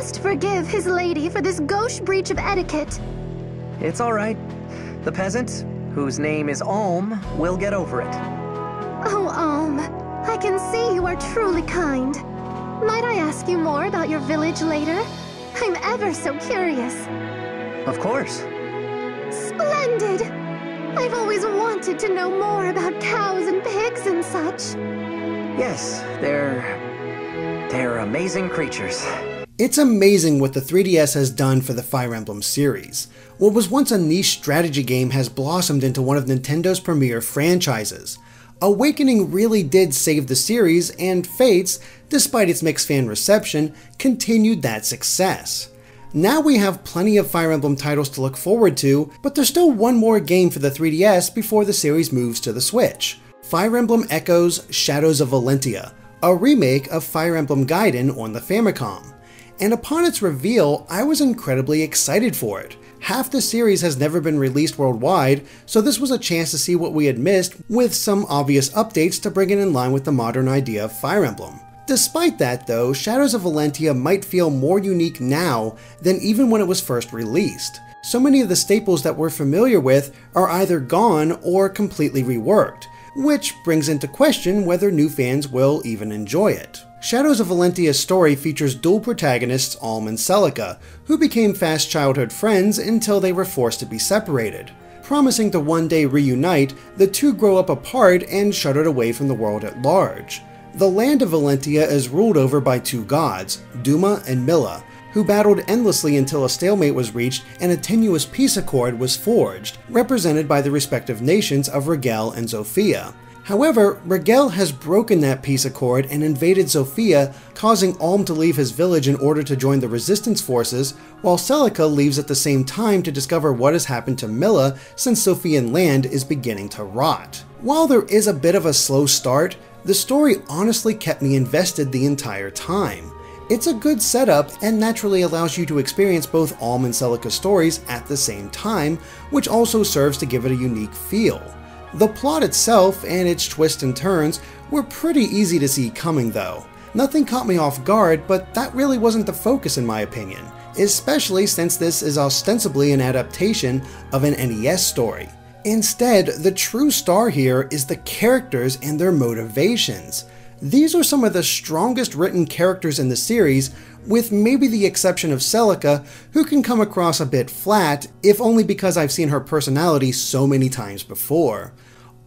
must forgive his lady for this gauche breach of etiquette. It's all right. The peasant, whose name is Alm, will get over it. Oh, Alm, I can see you are truly kind. Might I ask you more about your village later? I'm ever so curious. Of course. Splendid! I've always wanted to know more about cows and pigs and such. Yes, they're. they're amazing creatures. It's amazing what the 3DS has done for the Fire Emblem series. What was once a niche strategy game has blossomed into one of Nintendo's premier franchises. Awakening really did save the series, and Fates, despite its mixed fan reception, continued that success. Now we have plenty of Fire Emblem titles to look forward to, but there's still one more game for the 3DS before the series moves to the Switch. Fire Emblem Echoes Shadows of Valentia, a remake of Fire Emblem Gaiden on the Famicom. And upon its reveal, I was incredibly excited for it. Half the series has never been released worldwide, so this was a chance to see what we had missed with some obvious updates to bring it in line with the modern idea of Fire Emblem. Despite that though, Shadows of Valentia might feel more unique now than even when it was first released. So many of the staples that we're familiar with are either gone or completely reworked, which brings into question whether new fans will even enjoy it. Shadows of Valentia's story features dual protagonists Alm and Celica, who became fast childhood friends until they were forced to be separated. Promising to one day reunite, the two grow up apart and shuttered away from the world at large. The land of Valentia is ruled over by two gods, Duma and Mila, who battled endlessly until a stalemate was reached and a tenuous peace accord was forged, represented by the respective nations of Rigel and Zofia. However, Rigel has broken that peace accord and invaded Zofia, causing Alm to leave his village in order to join the resistance forces, while Celica leaves at the same time to discover what has happened to Mila since Zofian land is beginning to rot. While there is a bit of a slow start, the story honestly kept me invested the entire time. It's a good setup and naturally allows you to experience both Alm and Celica's stories at the same time, which also serves to give it a unique feel. The plot itself and its twists and turns were pretty easy to see coming though. Nothing caught me off guard, but that really wasn't the focus in my opinion, especially since this is ostensibly an adaptation of an NES story. Instead, the true star here is the characters and their motivations. These are some of the strongest written characters in the series, with maybe the exception of Celica, who can come across a bit flat, if only because I've seen her personality so many times before.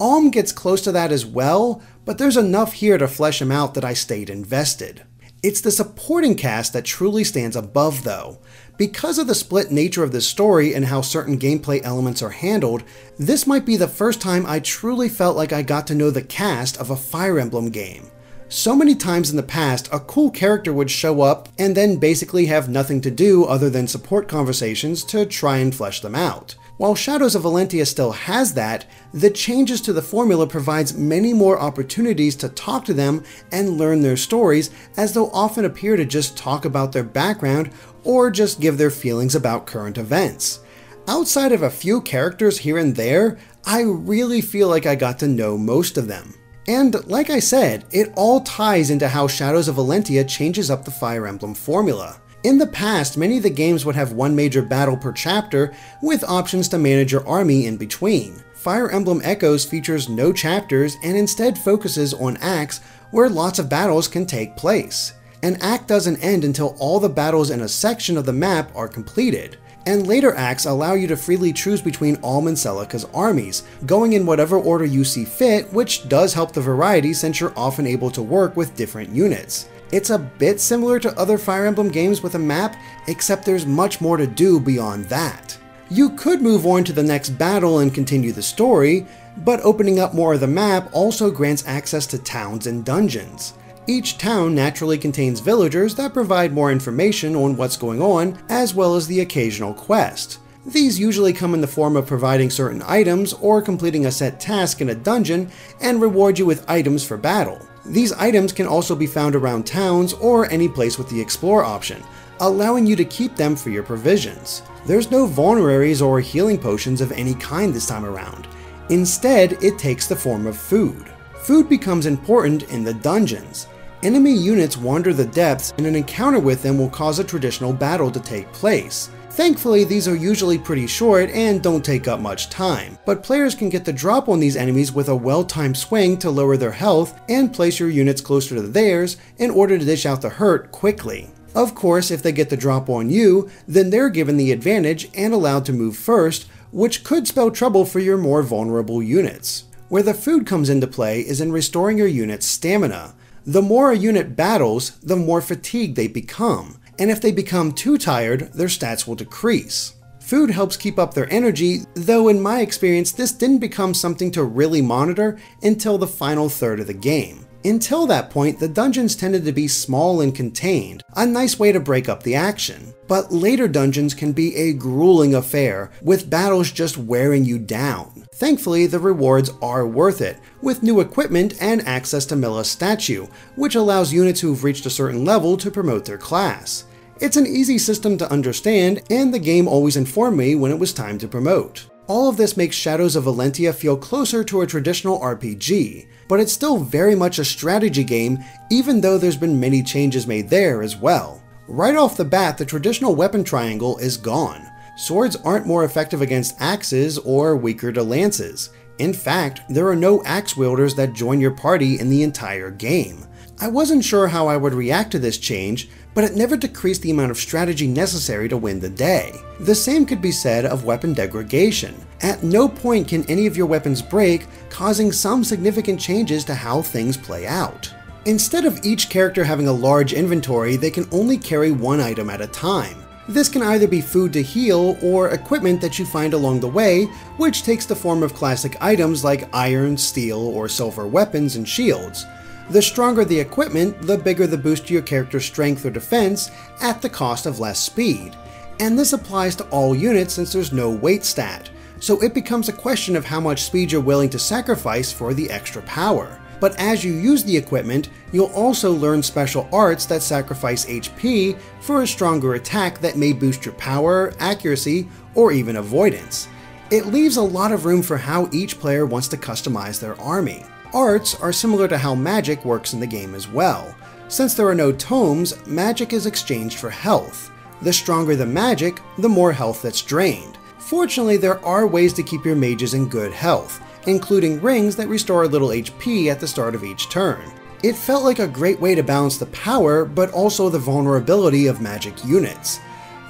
Alm gets close to that as well, but there's enough here to flesh him out that I stayed invested. It's the supporting cast that truly stands above, though. Because of the split nature of this story and how certain gameplay elements are handled, this might be the first time I truly felt like I got to know the cast of a Fire Emblem game. So many times in the past, a cool character would show up and then basically have nothing to do other than support conversations to try and flesh them out. While Shadows of Valentia still has that, the changes to the formula provides many more opportunities to talk to them and learn their stories, as they'll often appear to just talk about their background or just give their feelings about current events. Outside of a few characters here and there, I really feel like I got to know most of them. And like I said, it all ties into how Shadows of Valentia changes up the Fire Emblem formula. In the past, many of the games would have one major battle per chapter, with options to manage your army in between. Fire Emblem Echoes features no chapters and instead focuses on acts where lots of battles can take place. An act doesn't end until all the battles in a section of the map are completed and later acts allow you to freely choose between Alm and Celica's armies, going in whatever order you see fit, which does help the variety since you're often able to work with different units. It's a bit similar to other Fire Emblem games with a map, except there's much more to do beyond that. You could move on to the next battle and continue the story, but opening up more of the map also grants access to towns and dungeons. Each town naturally contains villagers that provide more information on what's going on, as well as the occasional quest. These usually come in the form of providing certain items or completing a set task in a dungeon and reward you with items for battle. These items can also be found around towns or any place with the explore option, allowing you to keep them for your provisions. There's no vulneraries or healing potions of any kind this time around. Instead, it takes the form of food. Food becomes important in the dungeons. Enemy units wander the depths and an encounter with them will cause a traditional battle to take place. Thankfully, these are usually pretty short and don't take up much time, but players can get the drop on these enemies with a well-timed swing to lower their health and place your units closer to theirs in order to dish out the hurt quickly. Of course, if they get the drop on you, then they're given the advantage and allowed to move first, which could spell trouble for your more vulnerable units. Where the food comes into play is in restoring your unit's stamina. The more a unit battles, the more fatigued they become, and if they become too tired, their stats will decrease. Food helps keep up their energy, though in my experience this didn't become something to really monitor until the final third of the game. Until that point, the dungeons tended to be small and contained, a nice way to break up the action. But later dungeons can be a grueling affair, with battles just wearing you down. Thankfully, the rewards are worth it, with new equipment and access to Mila's statue, which allows units who've reached a certain level to promote their class. It's an easy system to understand, and the game always informed me when it was time to promote. All of this makes Shadows of Valentia feel closer to a traditional RPG, but it's still very much a strategy game even though there's been many changes made there as well. Right off the bat, the traditional weapon triangle is gone. Swords aren't more effective against axes or weaker to lances. In fact, there are no axe wielders that join your party in the entire game. I wasn't sure how I would react to this change, but it never decreased the amount of strategy necessary to win the day. The same could be said of weapon degradation. At no point can any of your weapons break, causing some significant changes to how things play out. Instead of each character having a large inventory, they can only carry one item at a time. This can either be food to heal or equipment that you find along the way, which takes the form of classic items like iron, steel, or silver weapons and shields. The stronger the equipment, the bigger the boost to your character's strength or defense at the cost of less speed. And this applies to all units since there's no weight stat, so it becomes a question of how much speed you're willing to sacrifice for the extra power. But as you use the equipment, you'll also learn special arts that sacrifice HP for a stronger attack that may boost your power, accuracy, or even avoidance. It leaves a lot of room for how each player wants to customize their army. Arts are similar to how magic works in the game as well. Since there are no tomes, magic is exchanged for health. The stronger the magic, the more health that's drained. Fortunately, there are ways to keep your mages in good health, including rings that restore a little HP at the start of each turn. It felt like a great way to balance the power, but also the vulnerability of magic units.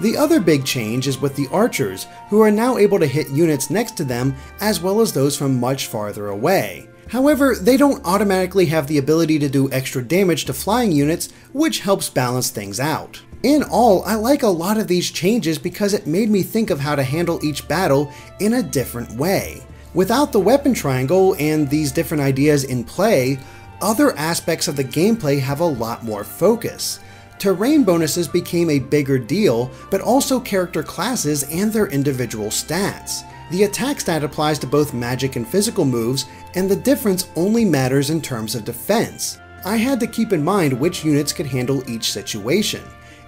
The other big change is with the archers, who are now able to hit units next to them as well as those from much farther away. However, they don't automatically have the ability to do extra damage to flying units, which helps balance things out. In all, I like a lot of these changes because it made me think of how to handle each battle in a different way. Without the weapon triangle and these different ideas in play, other aspects of the gameplay have a lot more focus. Terrain bonuses became a bigger deal, but also character classes and their individual stats. The attack stat applies to both magic and physical moves, and the difference only matters in terms of defense. I had to keep in mind which units could handle each situation,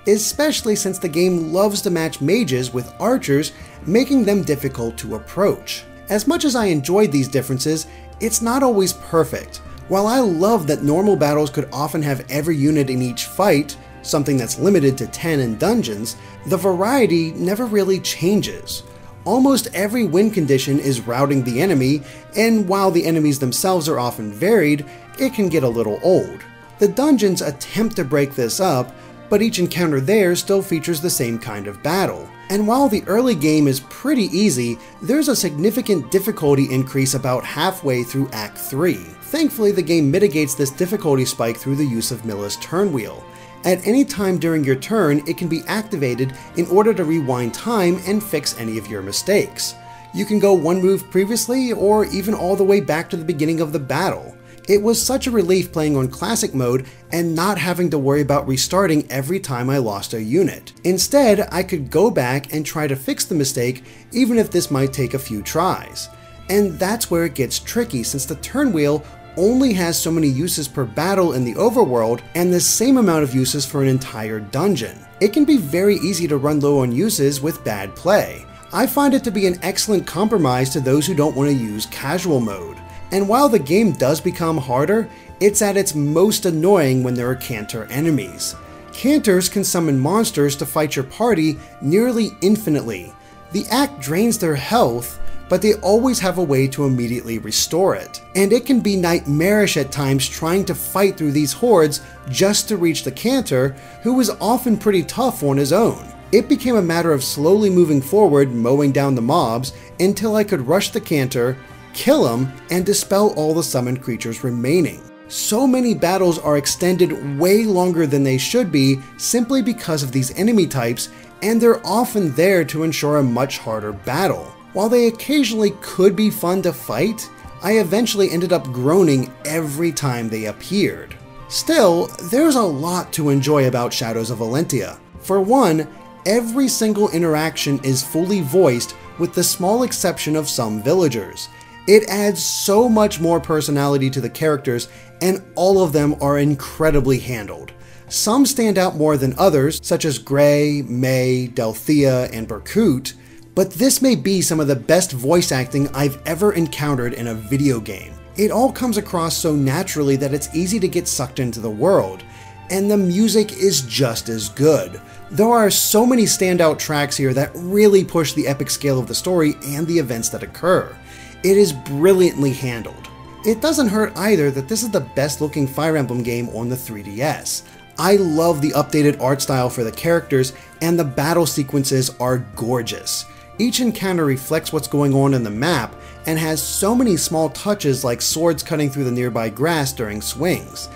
especially since the game loves to match mages with archers, making them difficult to approach. As much as I enjoyed these differences, it's not always perfect. While I love that normal battles could often have every unit in each fight, something that's limited to 10 in dungeons, the variety never really changes. Almost every win condition is routing the enemy, and while the enemies themselves are often varied, it can get a little old. The dungeons attempt to break this up, but each encounter there still features the same kind of battle. And while the early game is pretty easy, there's a significant difficulty increase about halfway through Act 3. Thankfully, the game mitigates this difficulty spike through the use of Mila's turn wheel. At any time during your turn, it can be activated in order to rewind time and fix any of your mistakes. You can go one move previously, or even all the way back to the beginning of the battle. It was such a relief playing on classic mode and not having to worry about restarting every time I lost a unit. Instead, I could go back and try to fix the mistake even if this might take a few tries. And that's where it gets tricky since the turn wheel only has so many uses per battle in the overworld and the same amount of uses for an entire dungeon. It can be very easy to run low on uses with bad play. I find it to be an excellent compromise to those who don't want to use casual mode. And while the game does become harder, it's at its most annoying when there are Cantor enemies. Cantors can summon monsters to fight your party nearly infinitely. The act drains their health, but they always have a way to immediately restore it. And it can be nightmarish at times trying to fight through these hordes just to reach the Cantor, who is often pretty tough on his own. It became a matter of slowly moving forward, mowing down the mobs, until I could rush the Cantor, kill him, and dispel all the summoned creatures remaining. So many battles are extended way longer than they should be simply because of these enemy types, and they're often there to ensure a much harder battle. While they occasionally could be fun to fight, I eventually ended up groaning every time they appeared. Still, there's a lot to enjoy about Shadows of Valentia. For one, every single interaction is fully voiced with the small exception of some villagers. It adds so much more personality to the characters, and all of them are incredibly handled. Some stand out more than others, such as Gray, Mae, Delthea, and Berkut, but this may be some of the best voice acting I've ever encountered in a video game. It all comes across so naturally that it's easy to get sucked into the world, and the music is just as good. There are so many standout tracks here that really push the epic scale of the story and the events that occur. It is brilliantly handled. It doesn't hurt either that this is the best looking Fire Emblem game on the 3DS. I love the updated art style for the characters, and the battle sequences are gorgeous. Each encounter reflects what's going on in the map and has so many small touches like swords cutting through the nearby grass during swings.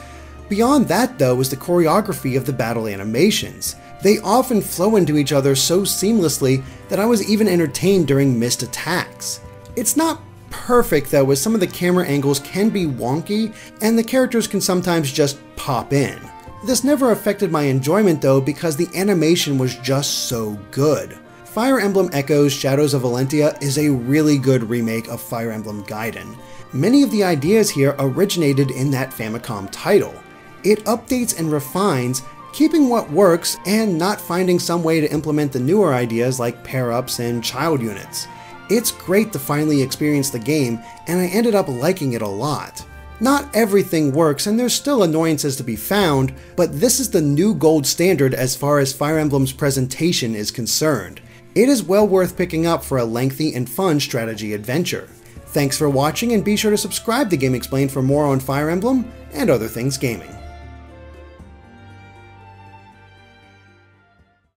Beyond that, though, is the choreography of the battle animations. They often flow into each other so seamlessly that I was even entertained during missed attacks. It's not perfect though, as some of the camera angles can be wonky and the characters can sometimes just pop in. This never affected my enjoyment though because the animation was just so good. Fire Emblem Echoes Shadows of Valentia is a really good remake of Fire Emblem Gaiden. Many of the ideas here originated in that Famicom title. It updates and refines, keeping what works and not finding some way to implement the newer ideas like pair-ups and child units. It's great to finally experience the game, and I ended up liking it a lot. Not everything works, and there's still annoyances to be found, but this is the new gold standard as far as Fire Emblem's presentation is concerned. It is well worth picking up for a lengthy and fun strategy adventure. Thanks for watching, and be sure to subscribe to GameXplain for more on Fire Emblem and other things gaming.